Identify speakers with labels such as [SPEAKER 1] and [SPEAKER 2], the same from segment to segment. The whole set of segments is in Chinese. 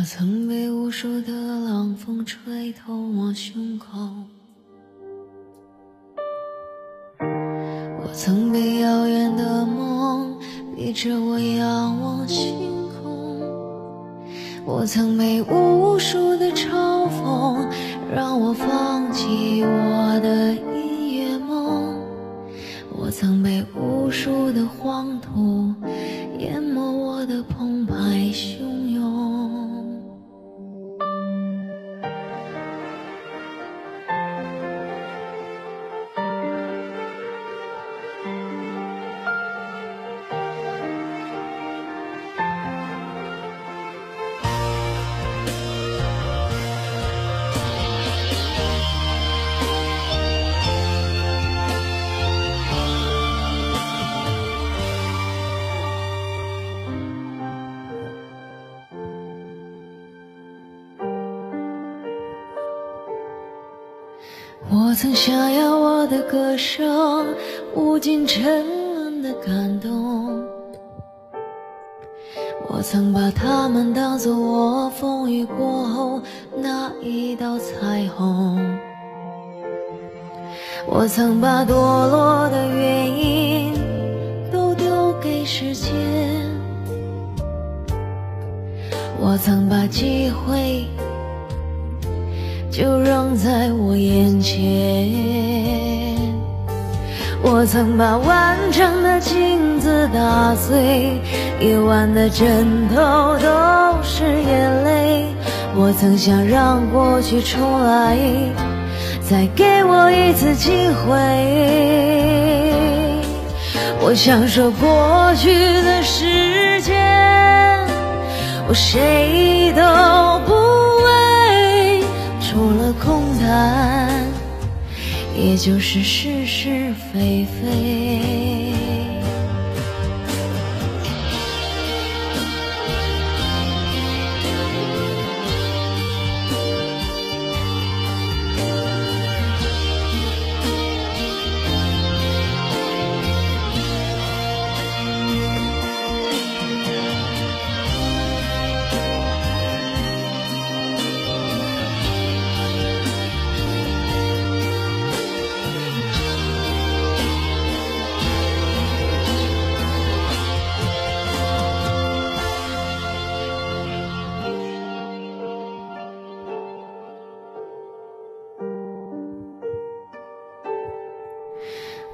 [SPEAKER 1] 我曾被无数的冷风吹透我胸口，我曾被遥远的梦逼着我仰望星空，我曾被无数的嘲讽让我放弃我的音乐梦，我曾被无数的黄土淹没我的澎湃汹涌。我曾想要我的歌声无尽沉沦的感动，我曾把它们当作我风雨过后那一道彩虹，我曾把堕落的原因都丢给时间，我曾把机会。就扔在我眼前。我曾把完整的镜子打碎，夜晚的枕头都是眼泪。我曾想让过去重来，再给我一次机会。我想说过去的时间，我谁都不。也就是是是非非。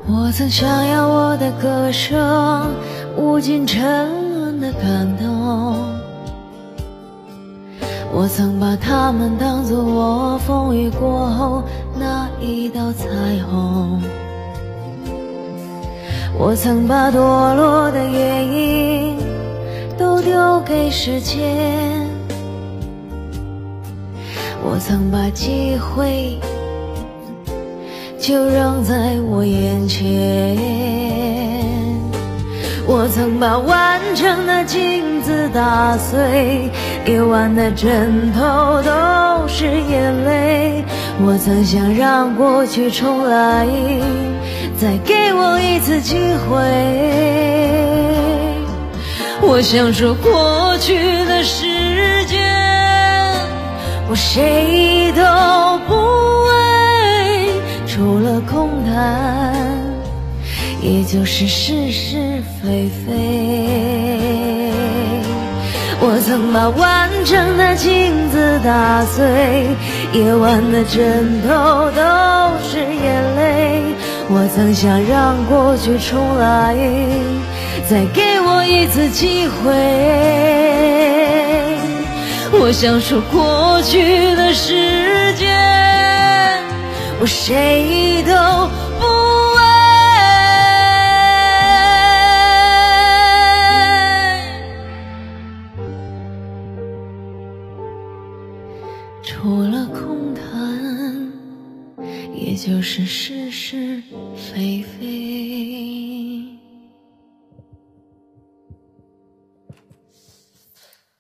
[SPEAKER 1] 我曾想要我的歌声无尽沉沦的感动，我曾把它们当作我风雨过后那一道彩虹，我曾把堕落的原因都丢给时间，我曾把机会。就扔在我眼前。我曾把完整的镜子打碎，夜晚的枕头都是眼泪。我曾想让过去重来，再给我一次机会。我想说过去的时间，我谁都不。空谈，也就是是是非非。我曾把完整的镜子打碎，夜晚的枕头都是眼泪。我曾想让过去重来，再给我一次机会。我想说过去的时。我谁都不为，除了空谈，也就是是是非非。